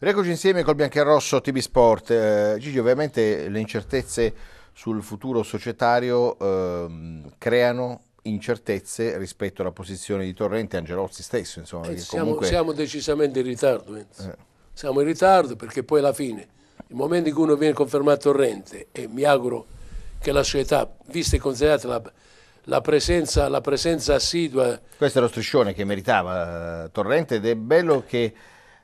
Rieccoci insieme col Biancarosso TV Sport. Eh, Gigi, ovviamente le incertezze sul futuro societario eh, creano incertezze rispetto alla posizione di Torrente e Angelozzi stesso. Insomma, eh, siamo, comunque... siamo, decisamente in ritardo. Eh. Siamo in ritardo perché poi alla fine, il momento in cui uno viene confermato Torrente, e mi auguro che la società, vista e considerata la, la, presenza, la presenza assidua... Questo è lo striscione che meritava uh, Torrente ed è bello che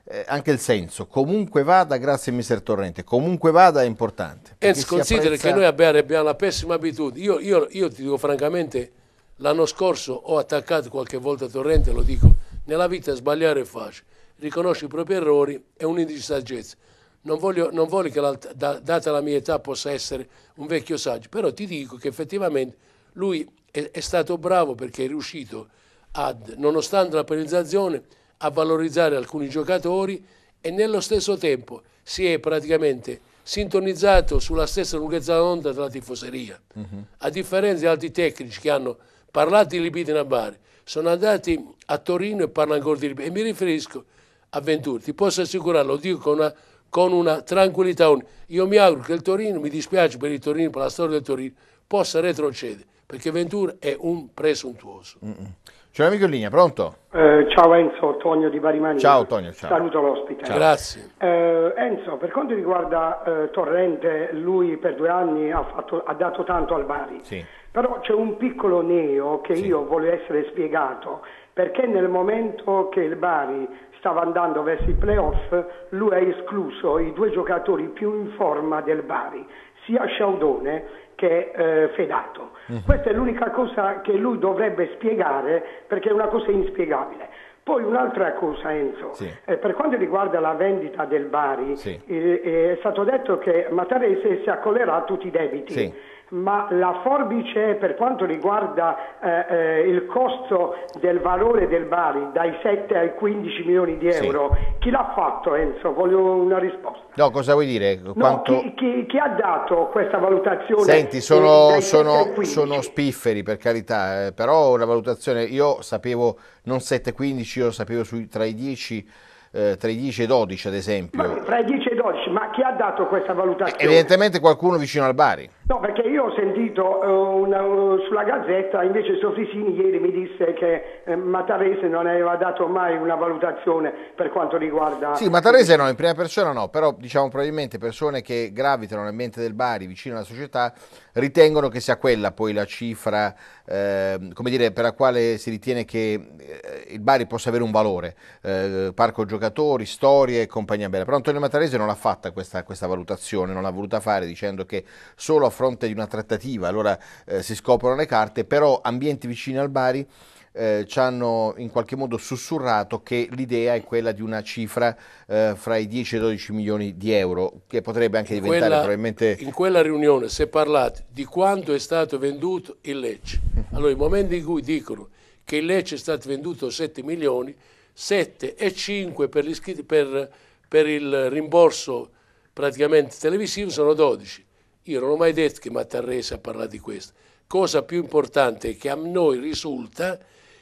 eh, anche il senso, comunque vada, grazie mister Torrente, comunque vada è importante. Enzo, considera apprezza... che noi abbiamo, abbiamo la pessima abitudine, io, io, io ti dico francamente, l'anno scorso ho attaccato qualche volta Torrente, lo dico, nella vita sbagliare è facile, riconosci i propri errori è un indice di saggezza. Non voglio, non voglio che, la, da, data la mia età, possa essere un vecchio saggio, però ti dico che effettivamente lui è, è stato bravo perché è riuscito ad, nonostante la penalizzazione, a valorizzare alcuni giocatori e nello stesso tempo si è praticamente sintonizzato sulla stessa lunghezza d'onda della tifoseria. Uh mhm. -huh. A differenza di altri tecnici che hanno parlato di Libidina Bari, sono andati a Torino e parlano ancora di Libidina. E mi riferisco a Venturi, ti posso assicurare, lo dico con una, con una tranquillità. Io mi auguro che il Torino, mi dispiace per il Torino, per la storia del Torino, possa retrocedere, perché Ventura è un presuntuoso. Uh -uh. C'è un amico in linea, pronto? Eh, ciao Enzo, Tonio di Barimani. Ciao Tonio, ciao. Saluto l'ospite. Grazie. Eh, Enzo, per quanto riguarda eh, Torrente, lui per due anni ha, fatto, ha dato tanto al Bari. Sì. Però c'è un piccolo neo che sì. io voglio essere spiegato, perché nel momento che il Bari stava andando verso i playoff, lui ha escluso i due giocatori più in forma del Bari, sia Sciaudone che eh, Fedato. Uh-huh. Questa è l'unica cosa che lui dovrebbe spiegare perché è una cosa inspiegabile. Poi un'altra cosa Enzo, sì. eh, per quanto riguarda la vendita del Bari, sì. eh, è stato detto che Matarese si accollerà a tutti i debiti. Sì ma la forbice per quanto riguarda eh, eh, il costo del valore del Bari dai 7 ai 15 milioni di euro, sì. chi l'ha fatto Enzo? Voglio una risposta. No, cosa vuoi dire? Quanto... No, chi, chi, chi, ha dato questa valutazione? Senti, sono, sono, sono spifferi per carità, eh, però una valutazione, io sapevo non 7-15, io sapevo sui, tra i 10 eh, tra i 10 e i 12 ad esempio. Ma, tra i 10 e i 12, ma chi ha dato questa valutazione? Evidentemente qualcuno vicino al Bari. No, perché io ho sentito uh, una, uh, sulla Gazzetta, invece Sofrisini ieri mi disse che eh, Matarese non aveva dato mai una valutazione per quanto riguarda... Sì, Matarese no, in prima persona no, però diciamo probabilmente persone che gravitano nell'ambiente del Bari vicino alla società ritengono che sia quella poi la cifra, eh, come dire, per la quale si ritiene che eh, il Bari possa avere un valore, eh, parco giocatori, storie e compagnia bella. Però Antonio Matarese non l'ha fatta questa, questa, valutazione, non l'ha voluta fare dicendo che solo a fronte di una trattativa allora eh, si scoprono le carte, però ambienti vicini al Bari eh, ci hanno in qualche modo sussurrato che l'idea è quella di una cifra eh, fra i 10 e i 12 milioni di euro, che potrebbe anche in diventare quella, probabilmente... In quella riunione si è parlato di quanto è stato venduto il Lecce. Allora, il momento in cui dicono che il Lecce è stato venduto 7 milioni, 7 e 5 per, per, per il rimborso praticamente televisivo sono 12. Io non ho mai detto che Mattarrese ha parlato di questo. Cosa più importante è che a noi risulta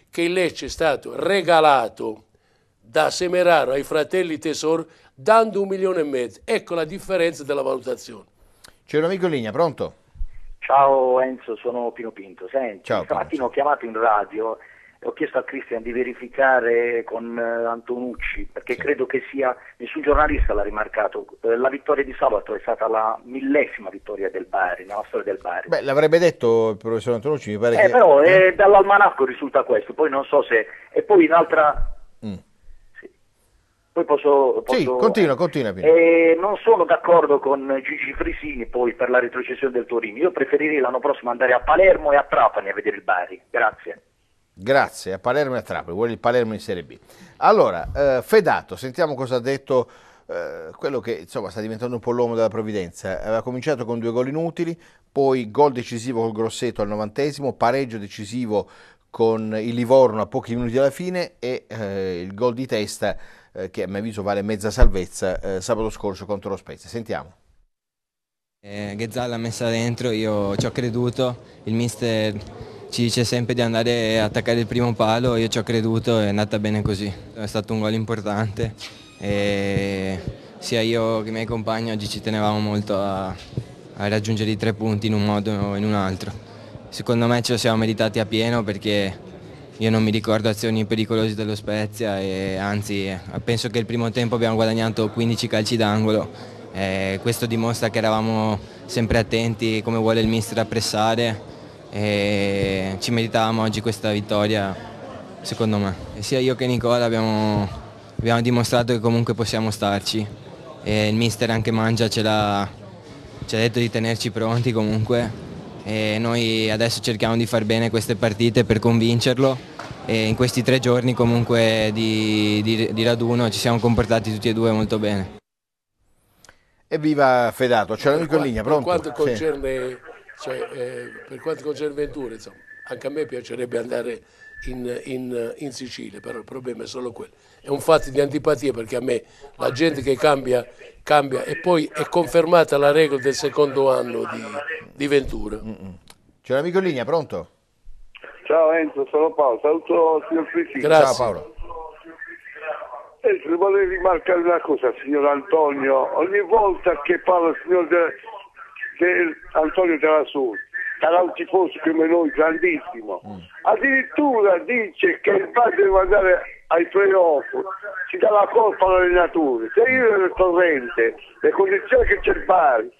che il Lecce è stato regalato da Semeraro ai fratelli Tesoro dando un milione e mezzo. Ecco la differenza della valutazione. C'è un amico in linea, pronto? Ciao Enzo, sono Pino Pinto. Senti, Ciao, stamattina ho chiamato in radio ho chiesto a Cristian di verificare con uh, Antonucci, perché sì. credo che sia, nessun giornalista l'ha rimarcato, uh, la vittoria di sabato è stata la millesima vittoria del Bari, nella storia del Bari. Beh, l'avrebbe detto il professor Antonucci, mi pare eh, che... Però eh, dall'almanacco risulta questo, poi non so se... E poi un'altra... Mm. Poi posso, posso... Sì, continua, continua. Eh, non sono d'accordo con Gigi Frisini poi per la retrocessione del Torino. Io preferirei l'anno prossimo andare a Palermo e a Trapani a vedere il Bari. Grazie. Grazie, a Palermo e a Trapani, vuole il Palermo in Serie B. Allora, eh, Fedato, sentiamo cosa ha detto eh, quello che insomma sta diventando un po' l'uomo della provvidenza. Aveva cominciato con due gol inutili, poi gol decisivo col Grosseto al novantesimo, pareggio decisivo con il Livorno a pochi minuti alla fine e eh, il gol di testa eh, che a mio avviso vale mezza salvezza eh, sabato scorso contro lo Spezia. Sentiamo. Eh, Ghezzalla messa dentro, io ci ho creduto, il mister ci dice sempre di andare a attaccare il primo palo, io ci ho creduto e è andata bene così. È stato un gol importante e sia io che i miei compagni oggi ci tenevamo molto a, a raggiungere i tre punti in un modo o in un altro. Secondo me ce lo siamo meritati a pieno perché io non mi ricordo azioni pericolose dello Spezia e anzi penso che il primo tempo abbiamo guadagnato 15 calci d'angolo. Questo dimostra che eravamo sempre attenti come vuole il mister a pressare e ci meritavamo oggi questa vittoria secondo me. E sia io che Nicola abbiamo, abbiamo dimostrato che comunque possiamo starci e il mister anche Mangia ce l'ha detto di tenerci pronti comunque e noi adesso cerchiamo di far bene queste partite per convincerlo e in questi tre giorni comunque di, di, di raduno ci siamo comportati tutti e due molto bene. Evviva Fedato, c'è l'amico in linea, pronto? Per quanto concerne, sì. Cioè, eh, per quanto concerne Ventura, insomma, anche a me piacerebbe andare in, in, in, Sicilia, però il problema è solo quello. È un fatto di antipatia perché a me la gente che cambia, cambia e poi è confermata la regola del secondo anno di, di Ventura. C'è un amico in linea, pronto? Ciao Enzo, sono Paolo, saluto il signor Presidente. Grazie. Ciao Paolo. Enzo, vorrei rimarcare una cosa, signor Antonio. Ogni volta che parla il signor Antonio della Sud, sarà un tifoso come noi, grandissimo. Mm. Addirittura dice che il Bari deve andare ai playoff, ci dà la colpa all'allenatore. Se io ero il torrente, le condizioni che c'è il Bari,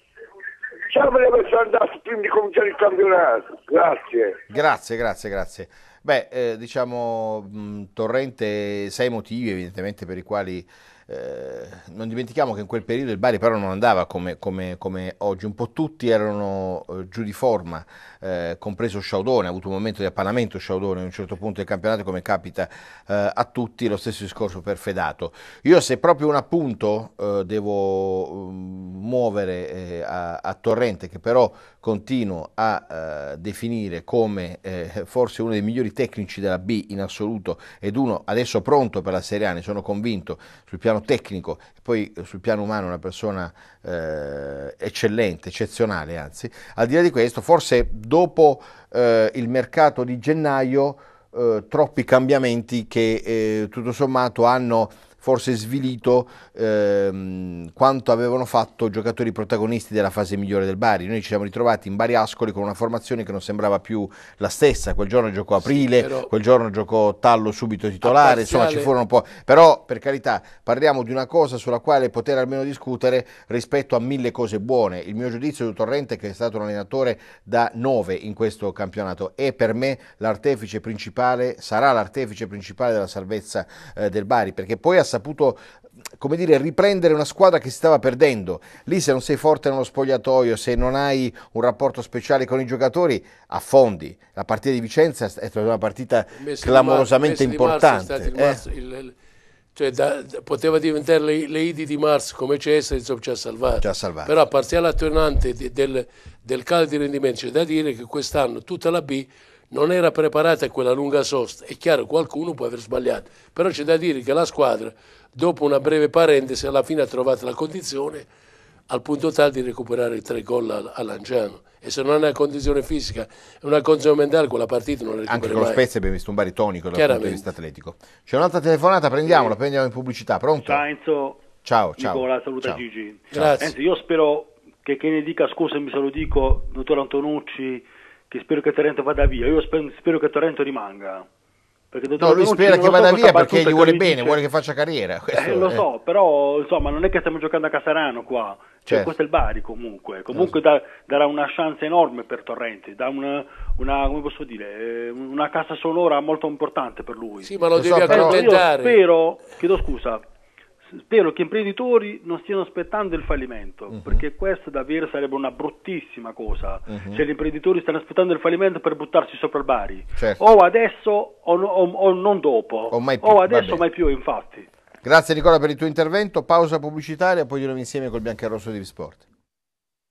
ci avrei messo andato prima di cominciare il campionato. Grazie. Grazie, grazie, grazie. Beh, eh, diciamo, mh, Torrente, sei motivi evidentemente per i quali eh, non dimentichiamo che in quel periodo il Bari però non andava come, come, come oggi, un po' tutti erano eh, giù di forma, eh, compreso Sciaudone, ha avuto un momento di appannamento Sciaudone a un certo punto del campionato come capita eh, a tutti, lo stesso discorso per Fedato. Io se proprio un appunto eh, devo mm, muovere a, a, Torrente che però continuo a definire come forse uno dei migliori tecnici della B in assoluto ed uno adesso pronto per la Serie A, ne sono convinto sul piano piano tecnico e poi sul piano umano una persona eh, eccellente, eccezionale anzi, al di là di questo forse dopo eh, il mercato di gennaio eh, troppi cambiamenti che eh, tutto sommato hanno forse svilito ehm, quanto avevano fatto giocatori protagonisti della fase migliore del Bari. Noi ci siamo ritrovati in Bari Ascoli con una formazione che non sembrava più la stessa, quel giorno giocò Aprile, sì, però... quel giorno giocò Tallo subito titolare, insomma ci furono un po'... Però per carità parliamo di una cosa sulla quale poter almeno discutere rispetto a mille cose buone. Il mio giudizio di Torrente che è stato un allenatore da 9 in questo campionato è per me l'artefice principale, sarà l'artefice principale della salvezza eh, del Bari perché poi ha saputo come dire, riprendere una squadra che si stava perdendo. Lì se non sei forte nello spogliatoio, se non hai un rapporto speciale con i giocatori, affondi. La partita di Vicenza è stata una partita clamorosamente importante. Marzo, eh? il, il, cioè da, da, poteva diventare le, le Idi di marzo come c'è insomma ci ha salvato. Ha salvato. Però a parziale attenuante di, del, del calo di rendimento c'è da dire che quest'anno tutta la B non era preparata a quella lunga sosta. È chiaro, qualcuno può aver sbagliato, però c'è da dire che la squadra, dopo una breve parentesi, alla fine ha trovato la condizione al punto tale di recuperare i tre gol a, a Lanciano. E se non è una condizione fisica e una condizione mentale, quella partita non la recupera Anche con lo Spezia abbiamo visto un baritonico dal punto di vista atletico. C'è un'altra telefonata, prendiamola, sì. prendiamo in pubblicità. Pronto? Ciao Enzo. Ciao, ciao. Nicola, saluta ciao. Gigi. Grazie. Enzo, io spero che, che ne dica, scusami se lo dico, dottor Antonucci, che spero che Torrento vada via. Io spero, spero che Torrento rimanga. no, lui spera che vada so via perché gli vuole bene, dice... vuole che faccia carriera. Eh, lo so, però insomma non è che stiamo giocando a Casarano qua, cioè, certo. questo è il Bari comunque, comunque da, darà una chance enorme per Torrente, dà una, una, come posso dire, eh, una cassa sonora molto importante per lui. Sì, ma lo, lo devi so, accontentare. Io spero, chiedo scusa, spero che gli imprenditori non stiano aspettando il fallimento, uh-huh. perché questo davvero sarebbe una bruttissima cosa, uh-huh. se gli imprenditori stanno aspettando il fallimento per buttarsi sopra il Bari, certo. o adesso o, no, o, o non dopo, o, mai più, o adesso o mai più infatti. Grazie Nicola per il tuo intervento, pausa pubblicitaria, poi di nuovo insieme col Bianco e Rosso di Sport.